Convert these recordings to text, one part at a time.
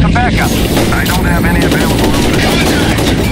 Some backup? I don't have any available.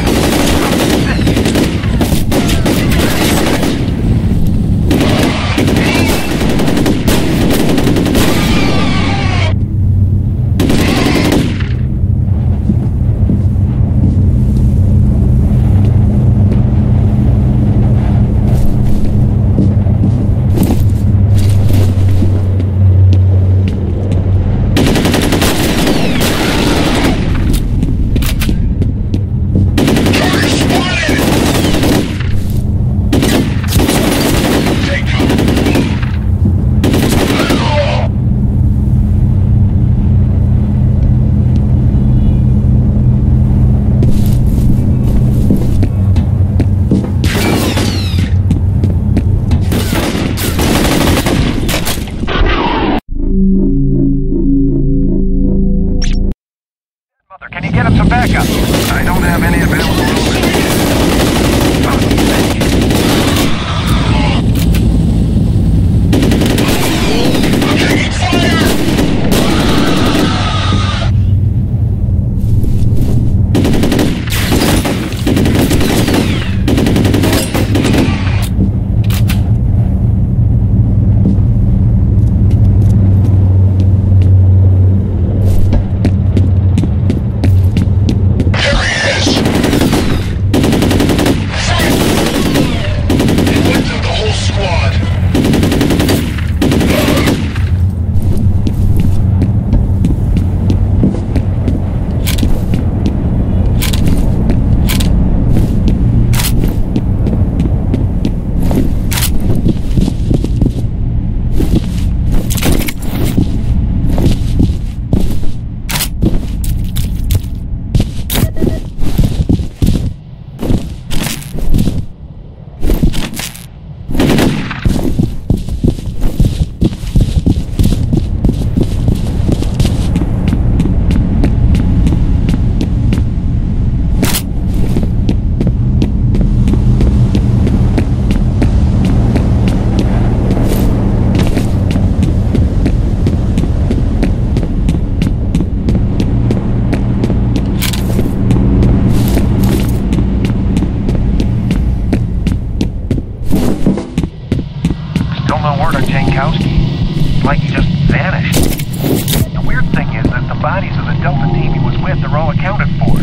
The team he was with are all accounted for.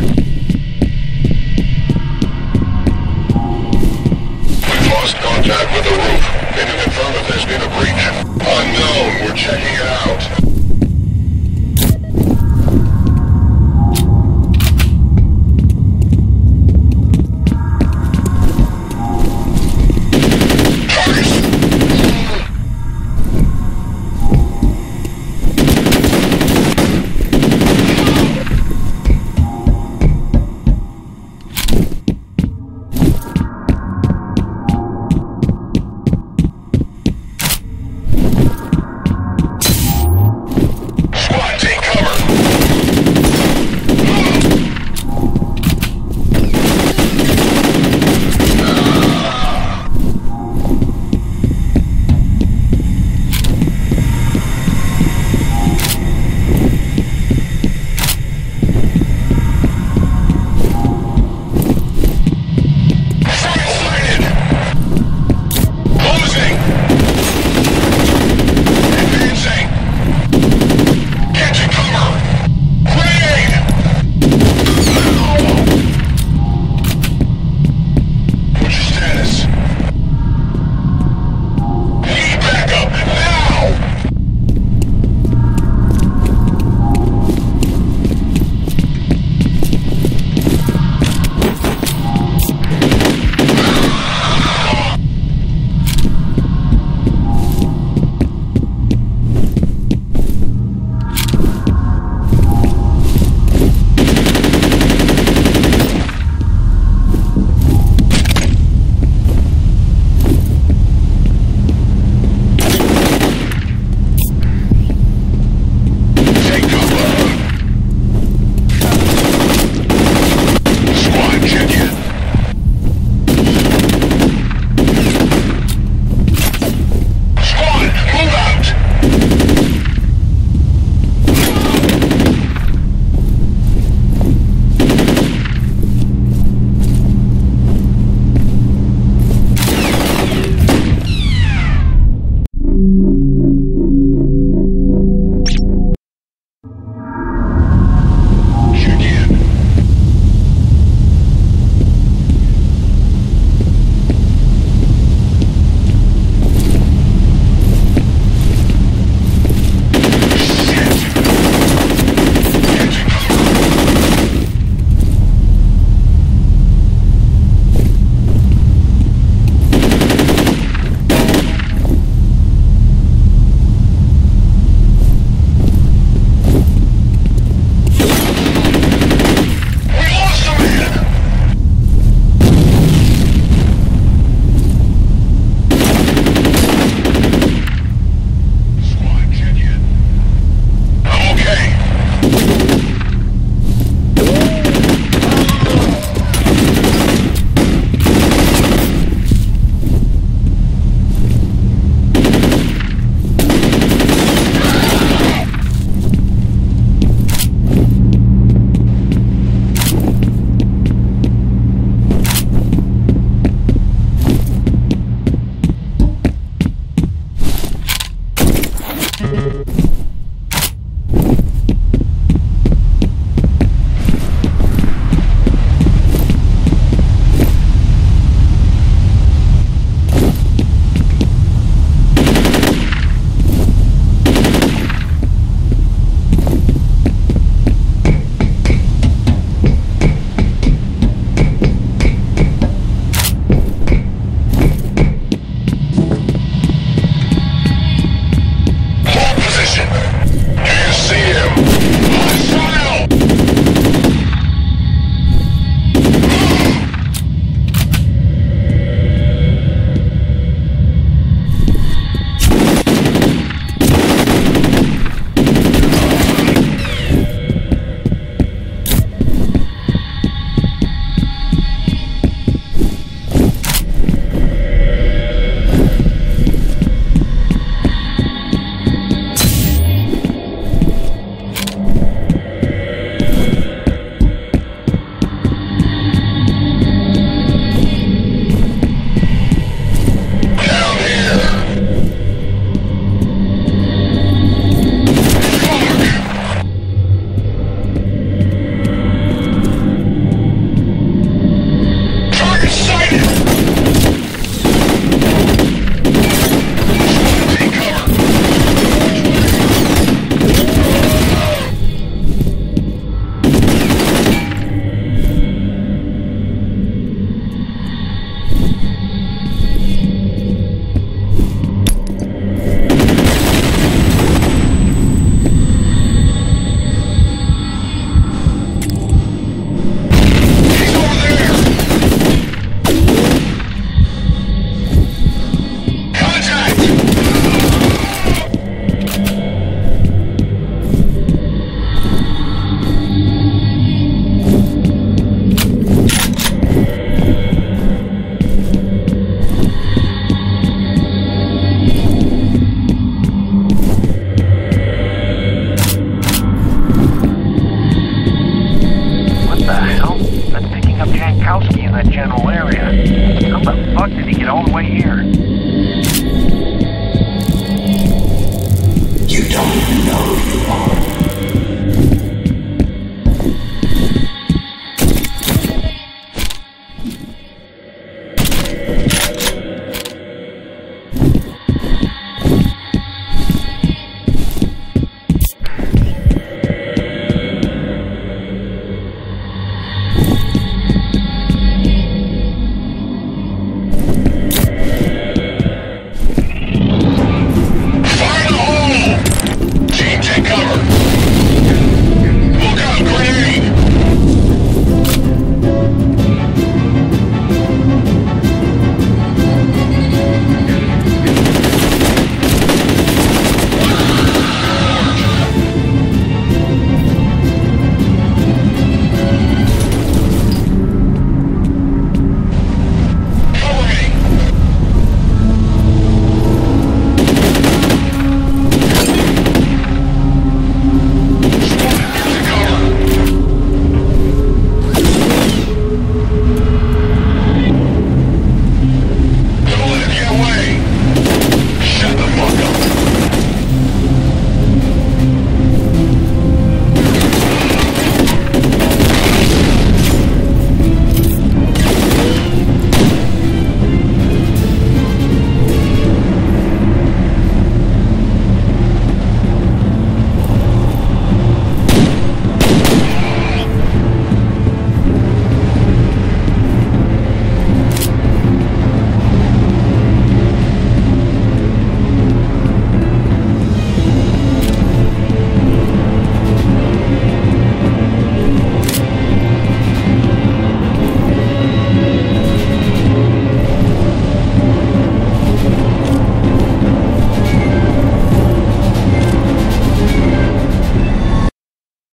We've lost contact with the roof. Can you confirm if there's been a breach? Unknown. We're checking it out.